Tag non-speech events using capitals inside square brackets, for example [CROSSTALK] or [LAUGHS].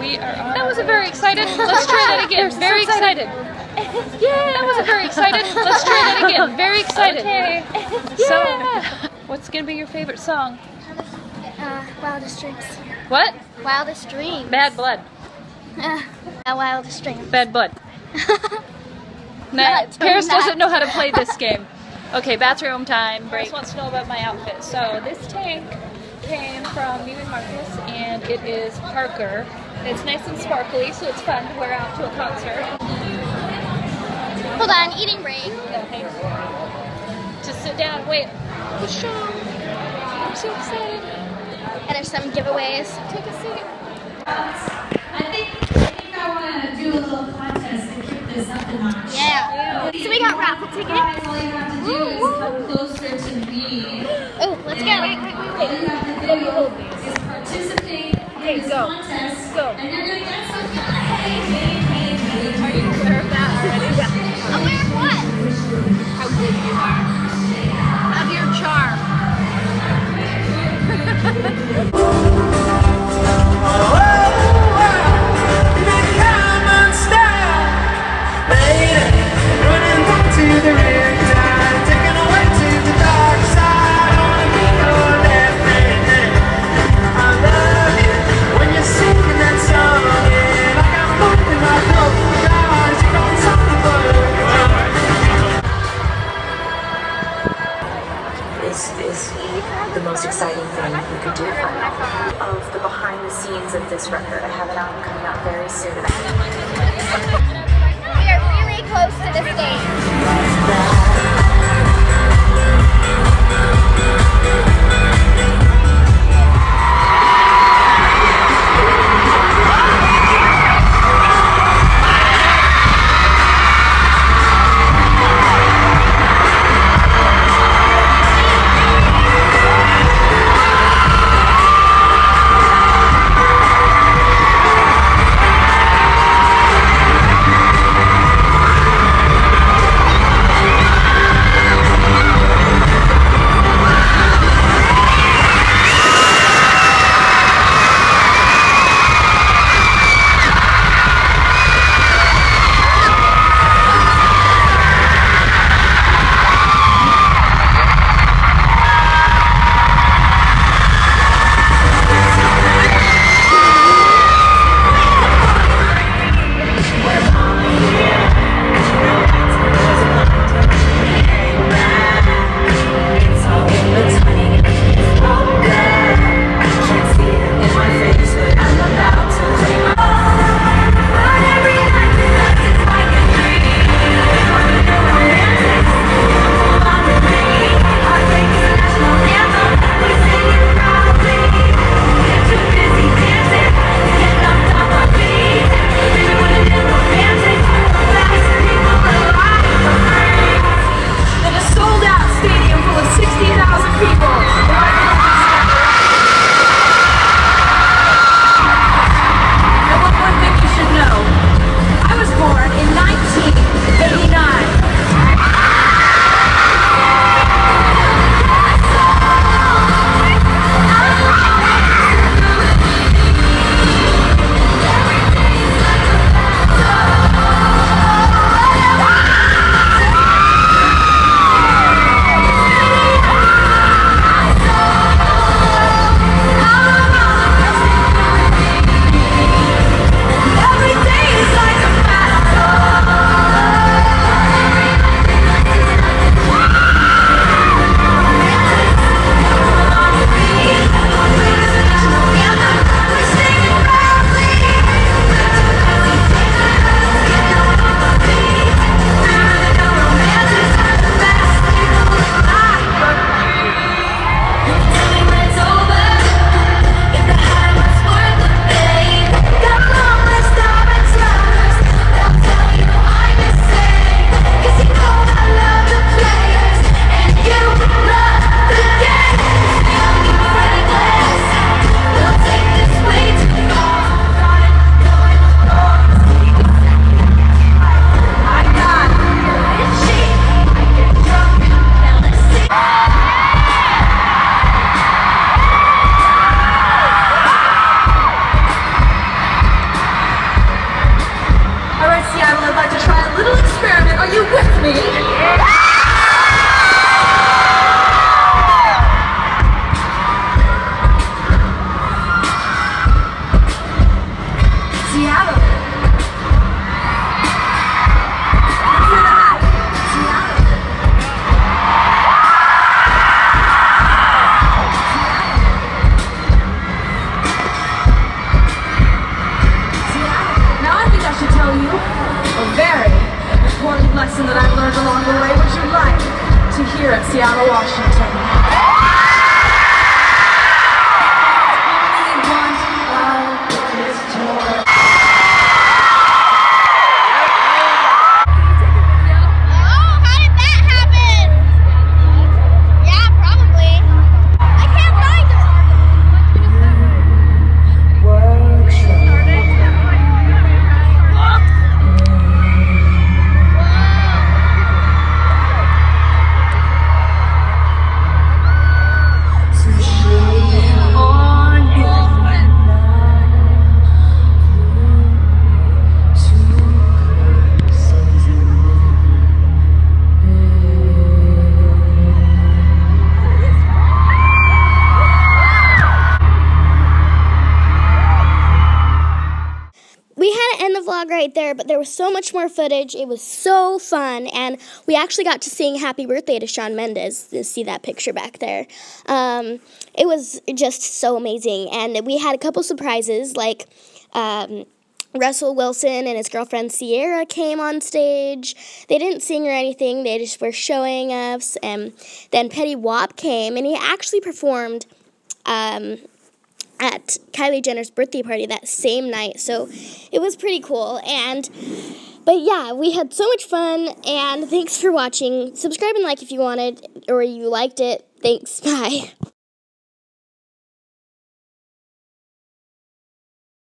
We are on. That was a very excited. Let's try that again. Very excited. Yeah. That was a very excited. Let's try that again. Very excited. Okay. yeah. So, what's gonna be your favorite song? Uh, wildest dreams. What? Wildest dreams. Bad Blood. Uh, a wildest dreams. Bad Blood. [LAUGHS] Nah, Not Paris doesn't know how to play this game. Okay, bathroom time. Paris wants to know about my outfit. So this tank came from Neiman Marcus, and it is Parker. It's nice and sparkly, so it's fun to wear out to a concert. Hold on, eating break. Okay. Just sit down, wait. The show. I'm so excited. And there's some giveaways. Take a seat. I think I think I want to do a little contest to kick this up a notch. Yeah. So we got raffle tickets. All you have to do is come closer to me. Oh, let's go. All you have to do is participate in this go. contest. Go. And you're gonna get something. Hey, hey, hey, hey. Are you aware of that already? Yeah. Aware of what? How good you are. This record, I have it album coming out very soon. Along the way would you like to hear at Seattle, Washington? Right there, but there was so much more footage. It was so fun, and we actually got to sing "Happy Birthday" to Shawn Mendes. See that picture back there. Um, it was just so amazing, and we had a couple surprises, like. Um, Russell Wilson and his girlfriend Ciara came on stage. They didn't sing or anything, they just were showing us. And then Fetty Wap came and he actually performed um, at Kylie Jenner's birthday party that same night. So it was pretty cool. And but yeah, we had so much fun and thanks for watching. Subscribe and like if you wanted or you liked it. Thanks. [LAUGHS] Bye.